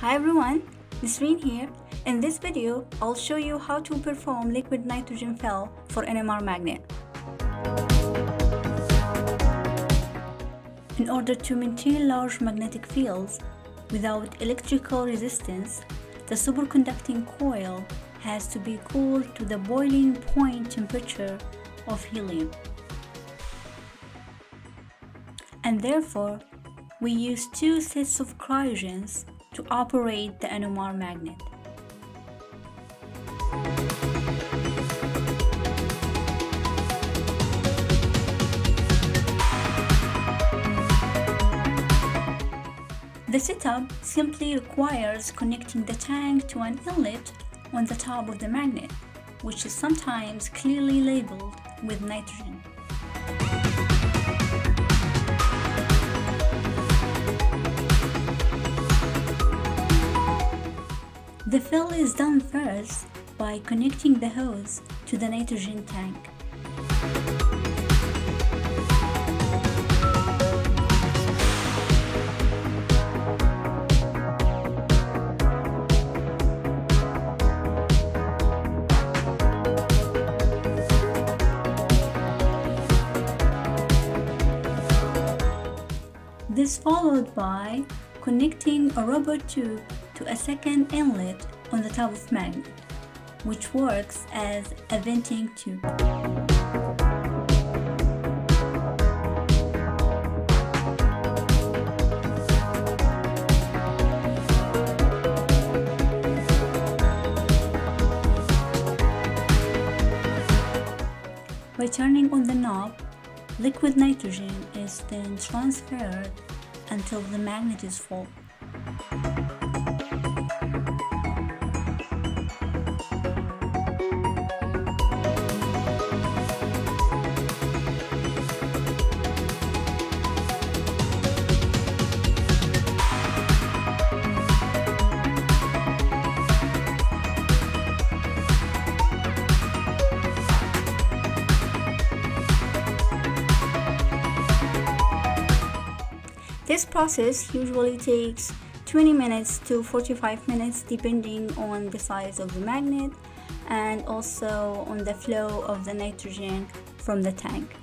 Hi everyone, Nesreen here. In this video, I'll show you how to perform liquid nitrogen fill for NMR magnet. In order to maintain large magnetic fields without electrical resistance, the superconducting coil has to be cooled to the boiling point temperature of helium. And therefore, we use two sets of cryogens to operate the NMR magnet. The setup simply requires connecting the tank to an inlet on the top of the magnet, which is sometimes clearly labeled with nitrogen. The fill is done first by connecting the hose to the nitrogen tank. This followed by connecting a rubber tube to a second inlet on the top of magnet, which works as a venting tube. By turning on the knob, liquid nitrogen is then transferred until the magnet is full. This process usually takes 20 minutes to 45 minutes depending on the size of the magnet and also on the flow of the nitrogen from the tank.